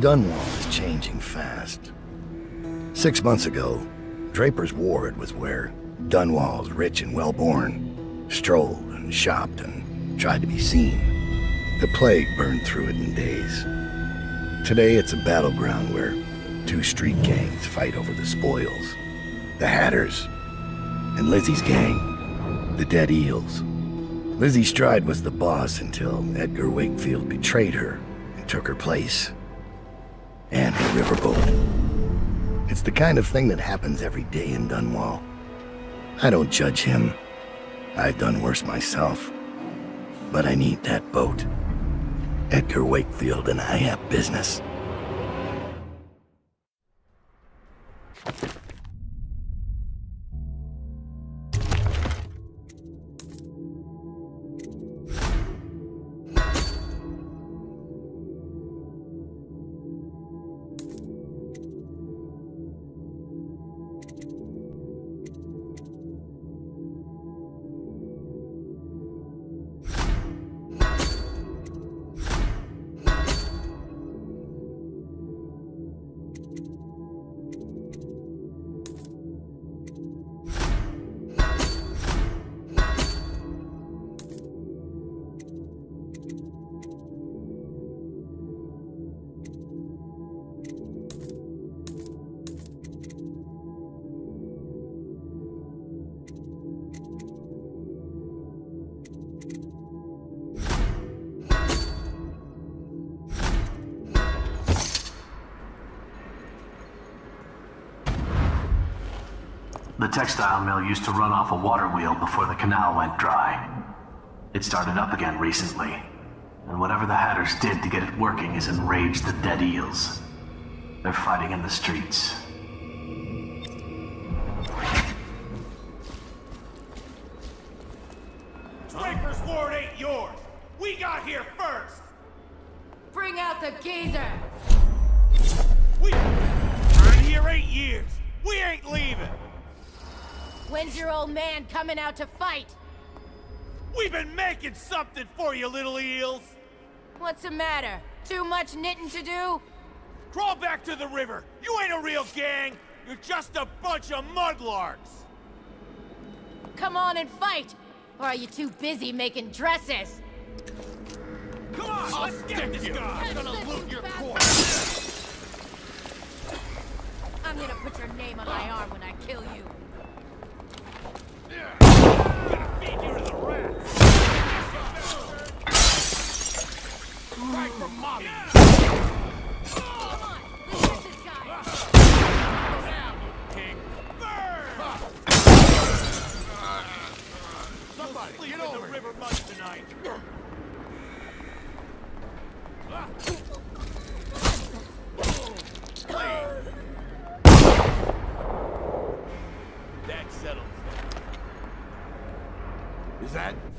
Dunwall is changing fast. Six months ago, Draper's Ward was where Dunwall's rich and well-born strolled and shopped and tried to be seen. The plague burned through it in days. Today it's a battleground where two street gangs fight over the spoils. The Hatters and Lizzie's gang, the Dead Eels. Lizzie Stride was the boss until Edgar Wakefield betrayed her and took her place. And her riverboat. It's the kind of thing that happens every day in Dunwall. I don't judge him. I've done worse myself. But I need that boat. Edgar Wakefield and I have business. Textile mill used to run off a water wheel before the canal went dry. It started up again recently, and whatever the Hatters did to get it working has enraged the dead eels. They're fighting in the streets. Draper's Ward ain't yours! We got here first! Bring out the geezer! We... Been here eight years! We ain't leaving! When's your old man coming out to fight? We've been making something for you, little eels! What's the matter? Too much knitting to do? Crawl back to the river! You ain't a real gang! You're just a bunch of mudlarks! Come on and fight! Or are you too busy making dresses? Come on, let's get this guy! I'm gonna loot your corn! I'm gonna put your name on my arm when I kill you. Get this guy! King! Burn! Somebody, get over the river mud tonight! That settles that. Is that?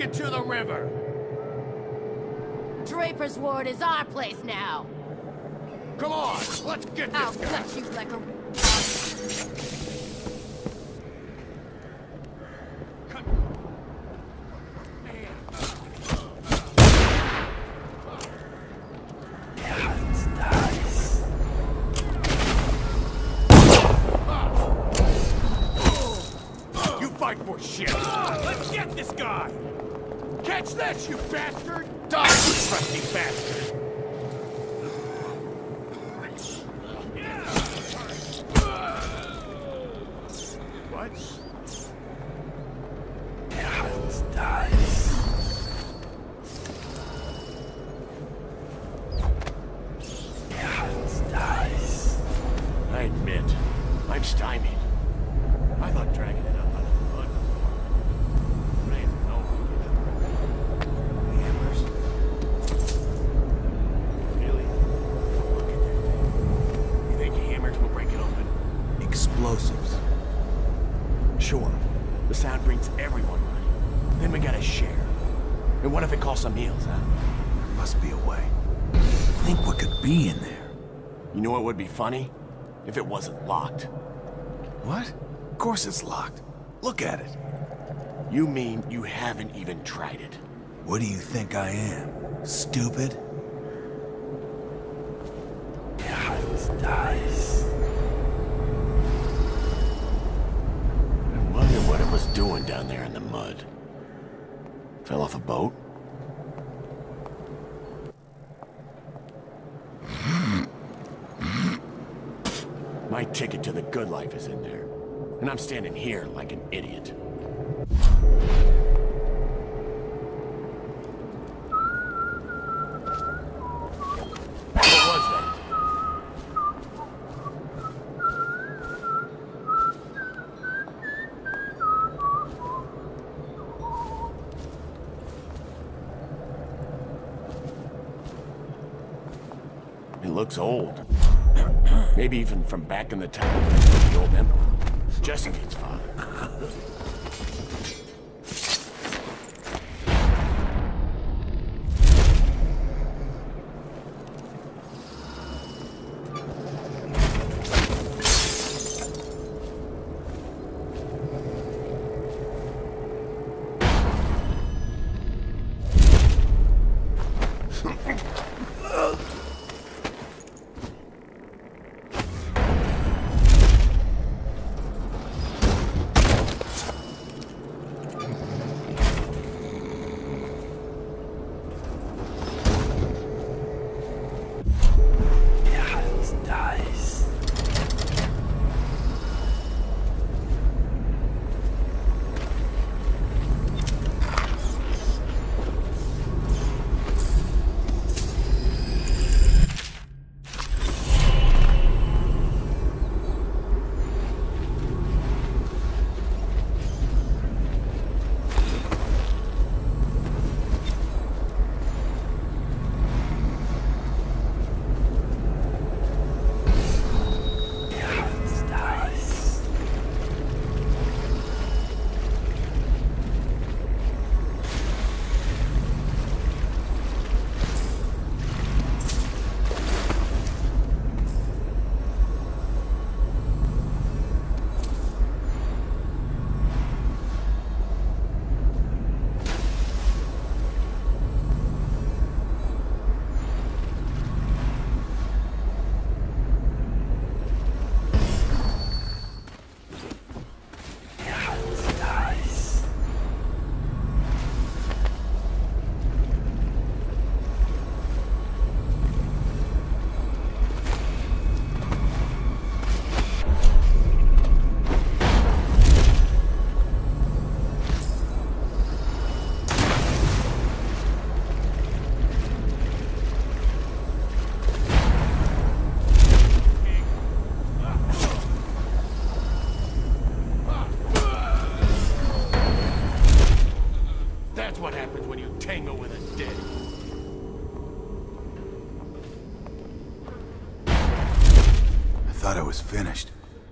Them back into the river! Draper's Ward is our place now. Come on, let's get this I'll guy! cut you like a... This, you bastard! Die, you trusty bastard! What? Explosives. Sure. The sound brings everyone money. Then we gotta share. And what if it costs some meals, huh? There Must be a way. Think what could be in there. You know what would be funny? If it wasn't locked. What? Of course it's locked. Look at it. You mean you haven't even tried it? What do you think I am? Stupid? Dice. I down there in the mud. Fell off a boat? My ticket to the good life is in there. And I'm standing here like an idiot. What was that? It looks old. Maybe even from back in the time of the old emperor. Jessamine's father.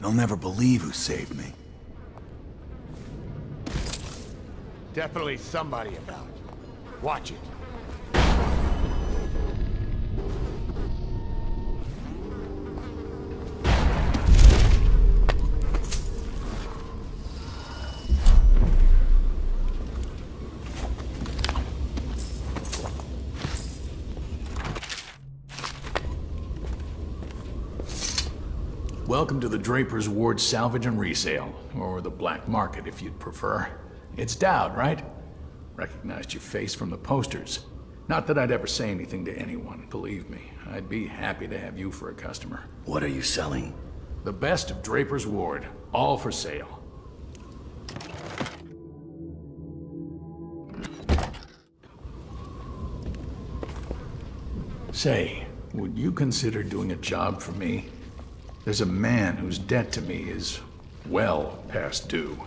They'll never believe who saved me. Definitely somebody about. Watch it. Welcome to the Draper's Ward Salvage and Resale, or the Black Market if you'd prefer. It's Daud, right? Recognized your face from the posters. Not that I'd ever say anything to anyone, believe me. I'd be happy to have you for a customer. What are you selling? The best of Draper's Ward, all for sale. Say, would you consider doing a job for me? There's a man whose debt to me is well past due.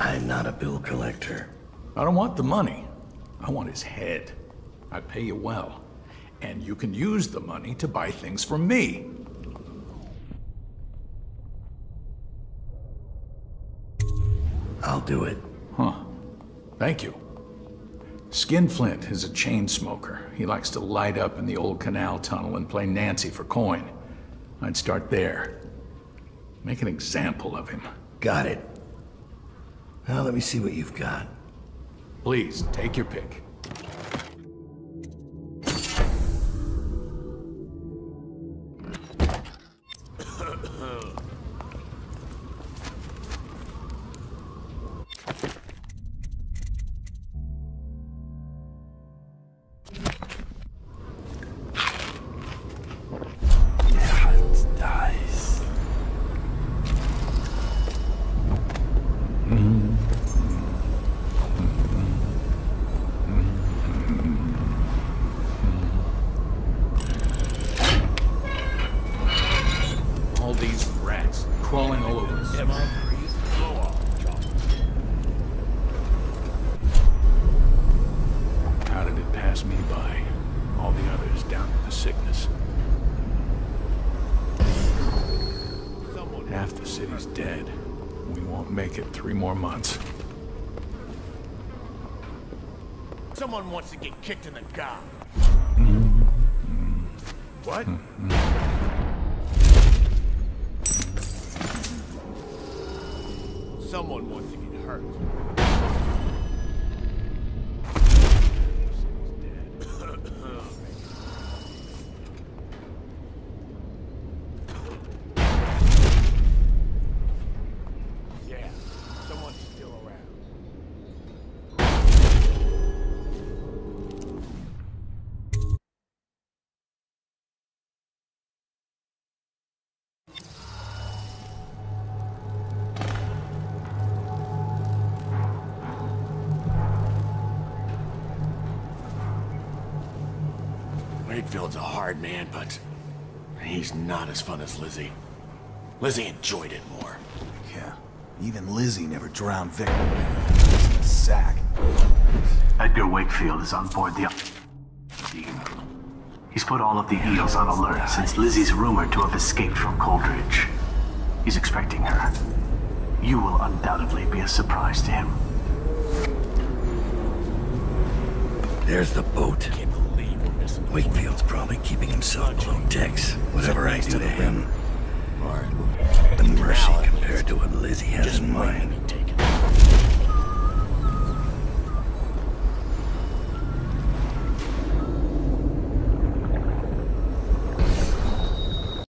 I'm not a bill collector. I don't want the money. I want his head. I pay you well. And you can use the money to buy things from me. I'll do it. Huh. Thank you. Skinflint is a chain smoker. He likes to light up in the old canal tunnel and play Nancy for coin. I'd start there. Make an example of him. Got it. Now let me see what you've got. Please, take your pick. Sickness. Half the city's dead. We won't make it three more months. Someone wants to get kicked in the gob. What? Someone wants to get hurt. Wakefield's a hard man, but he's not as fun as Lizzie. Lizzie enjoyed it more. Yeah. Even Lizzie never drowned Vic. He's in a sack. Edgar Wakefield is on board the. He's put all of the eels on alert since Lizzie's rumored to have escaped from Coldridge. He's expecting her. You will undoubtedly be a surprise to him. There's the boat. Can't believe we're missing the Wakefield's probably keeping himself below decks. Whatever I do to him, the mercy compared to what Lizzie has in mind.